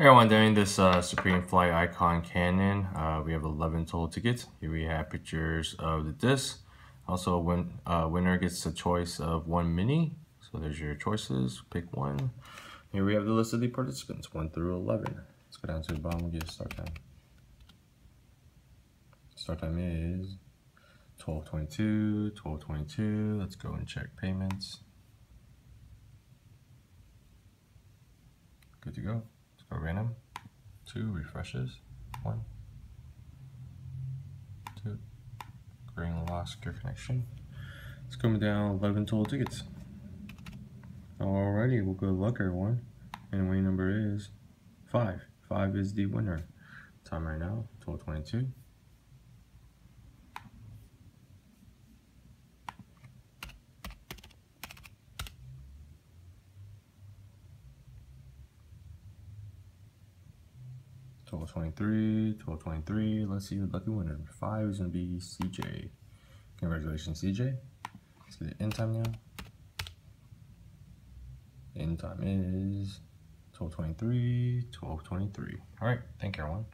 Everyone, doing this uh, Supreme Flight Icon Cannon, uh, we have 11 total tickets. Here we have pictures of the disc. Also, win, uh, winner gets a choice of one mini. So there's your choices, pick one. Here we have the list of the participants, 1 through 11. Let's go down to the bottom and get start time. Start time is 12.22, 12.22. Let's go and check payments. Good to go random, two refreshes, one, two, green lost your connection. It's coming down 11 total tickets. Alrighty, well good luck everyone. And winning number is five. Five is the winner. Time right now, 1222. 1223, 1223. Let's see the lucky winner. Five is going to be CJ. Congratulations, CJ. Let's See the end time now. End time is 1223, 1223. All right, thank you, everyone.